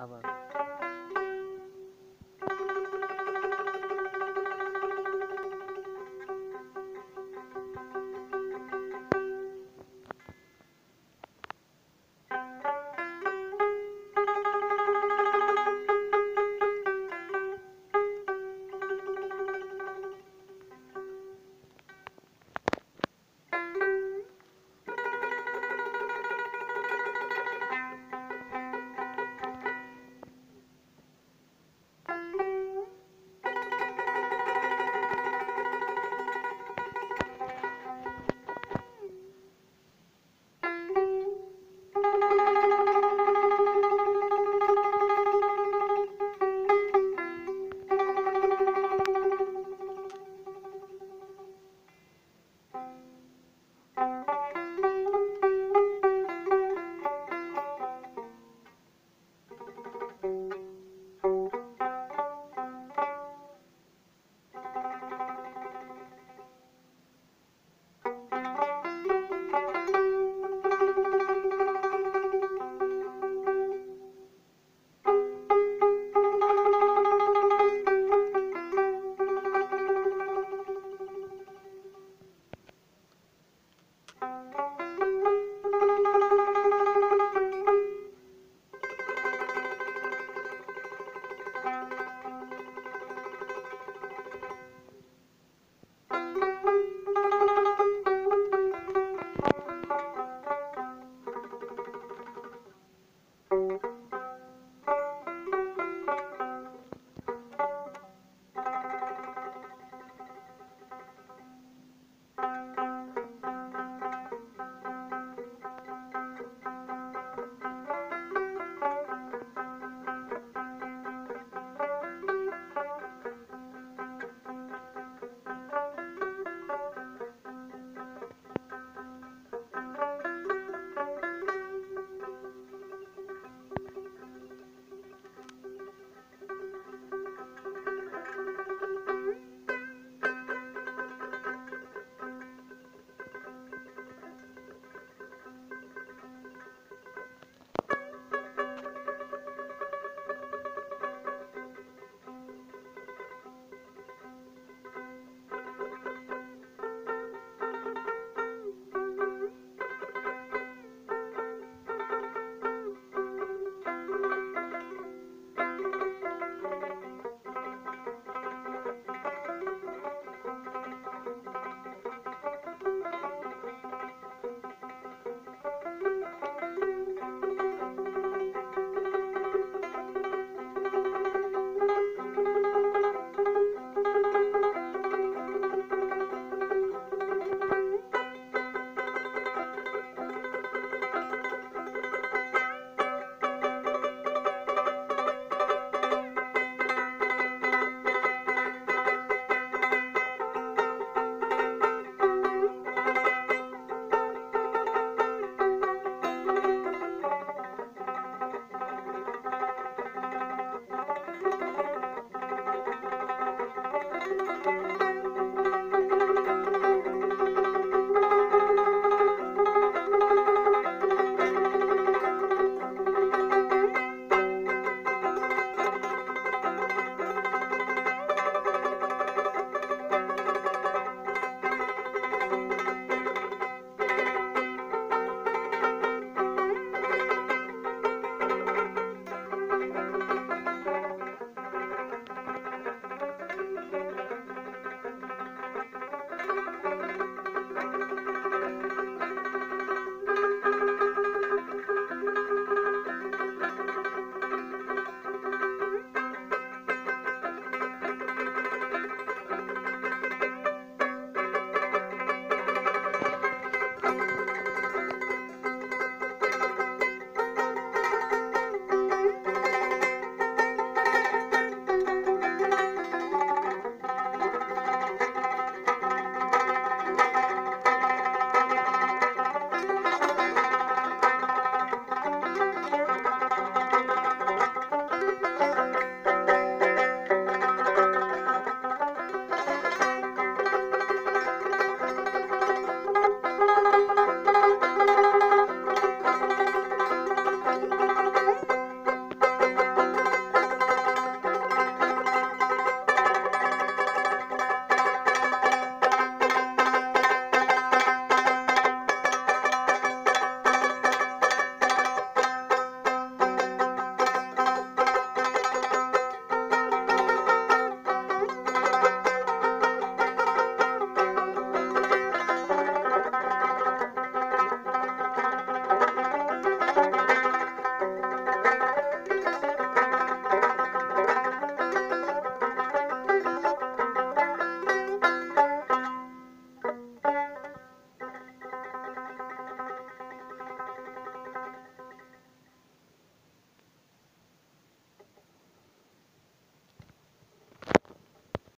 আবার